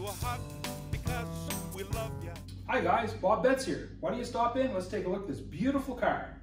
you a hug because we love you. Hi guys, Bob Betts here. Why don't you stop in? Let's take a look at this beautiful car.